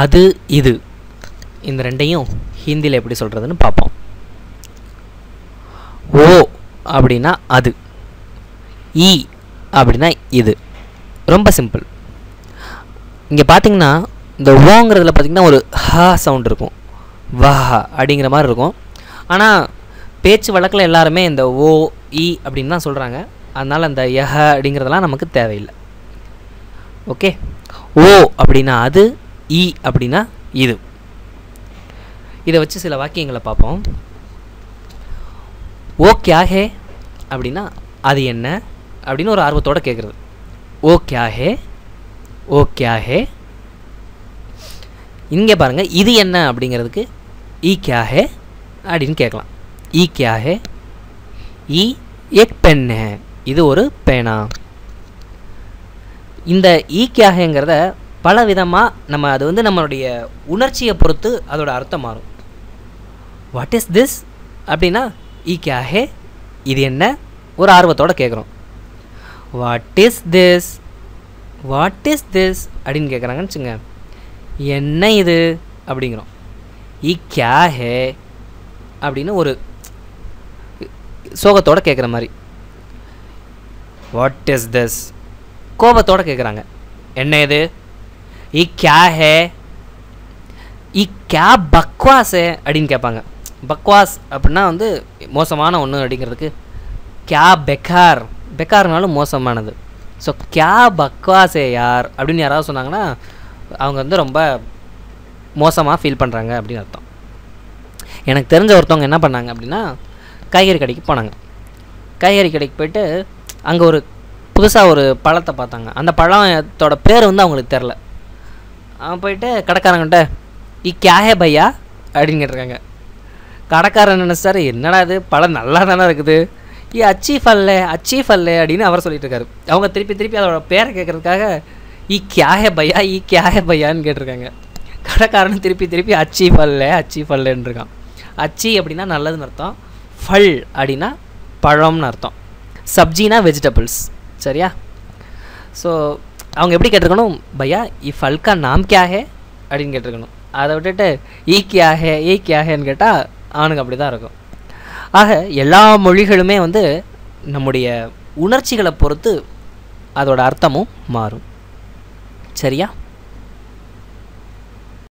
அது இது. இந்த ரெண்டையும் ஹிந்தியில் எப்படி சொல்கிறதுன்னு பார்ப்போம். ஓ அப்படின்னா அது. இ அப்படின்னா இது. ரொம்ப சிம்பிள். இங்கே பார்த்தீங்கன்னா இந்த ஓங்கிறதுல பார்த்தீங்கன்னா ஒரு ஹ சவுண்ட் இருக்கும். வா அப்படிங்கிற மாதிரி இருக்கும். ஆனால் பேச்சு வழக்கில் எல்லாருமே இந்த ஓ இ அப்படின்னு தான் சொல்கிறாங்க அதனால் அந்த யஹ அப்படிங்கிறதெல்லாம் நமக்கு தேவையில்லை. ஓகே? ஓ அப்படின்னா அது இ அப்படின்னா இது. இதை வச்சு சில வாக்கியங்களை பார்ப்போம். ஓ கியா ஹே அப்படின்னா அது என்ன அப்படின்னு ஒரு ஆர்வத்தோடு கேட்குறது ஓ கியா ஹே ஓ கியா ஹே. இங்கே பாருங்கள் இது என்ன அப்படிங்கிறதுக்கு ஈ கியா ஹே அப்படின்னு கேட்கலாம். ஈ கியா ஹே ஈ எக் பென் ஹே. இது ஒரு பேனா. இந்த ஈ கியா ஹேங்கிறத பல விதமாக நம்ம அது வந்து நம்மளுடைய உணர்ச்சியை பொறுத்து அதோட அர்த்தம் மாறும். வாட் இஸ் திஸ் அப்படின்னா ஈ கியா இது என்ன? ஒரு ஆர்வத்தோடு கேட்குறோம் what is this what is this அப்படின்னு கேட்குறாங்கன்னு வச்சுங்க என்ன இது? அப்படிங்கிறோம். ஈ கியா ஹே அப்படின்னு ஒரு சோகத்தோடு கேட்குற மாதிரி. வாட் இஸ் திஸ் கோபத்தோடு கேட்குறாங்க என்ன இது? ஈ கே ஹே ஈ கே பக்வாஸ் ஹே அப்படின்னு கேட்பாங்க. பக்வாஸ் அப்படின்னா வந்து மோசமான ஒன்று அப்படிங்கிறதுக்கு கே பெக்கார் பெக்கார்னாலும் மோசமானது. ஸோ கியா பக்வாஸே யார் அப்படின்னு யாராவது சொன்னாங்கன்னா அவங்க வந்து ரொம்ப மோசமாக ஃபீல் பண்ணுறாங்க அப்படின்னு அர்த்தம். எனக்கு தெரிஞ்ச ஒருத்தவங்க என்ன பண்ணாங்க அப்படின்னா காய்கறி கடைக்கு போனாங்க. காய்கறி கடைக்கு போயிட்டு அங்கே ஒரு புதுசாக ஒரு பழத்தை பார்த்தாங்க. அந்த பழத்தோட பேர் வந்து அவங்களுக்கு தெரில. அவன் போயிட்டு கடைக்காரங்கிட்ட இ கியாஹே பையா? அப்படின்னு கேட்டிருக்காங்க. கடைக்காரன் நினச்சார்? என்னடா இது? பழம் நல்லா தானே இருக்குது. இ அச்சீஃப் அல்ல அச்சீஃப் அல்ல அப்படின்னு அவர் சொல்லிட்டு இருக்காரு அவங்க திருப்பி திருப்பி அதோட பேரை கேட்கறதுக்காக இ கியாஹே பையா? இ கியாஹே பையான்னு கேட்டிருக்காங்க. கடைக்காரன் திருப்பி திருப்பி அச்சி ஃபல்லே அச்சி ஃபல்லேன்னு இருக்கான். அச்சி அப்படின்னா நல்லதுன்னு அர்த்தம். ஃபல் அப்படின்னா பழம்னு அர்த்தம். சப்ஜினா வெஜிடபிள்ஸ். சரியா? ஸோ அவங்க எப்படி கேட்டிருக்கணும்? பையா இஃப் அல்கா நாம் கியா ஹே? அப்படின்னு கேட்டிருக்கணும். அதை விட்டுட்டு ஈ கியா ஹே ஈ கியா ஹேன்னு கேட்டால் அவனுக்கு அப்படி தான் இருக்கும். ஆக எல்லா மொழிகளுமே வந்து நம்முடைய உணர்ச்சிகளை பொறுத்து அதோட அர்த்தமும் மாறும். சரியா?